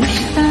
我是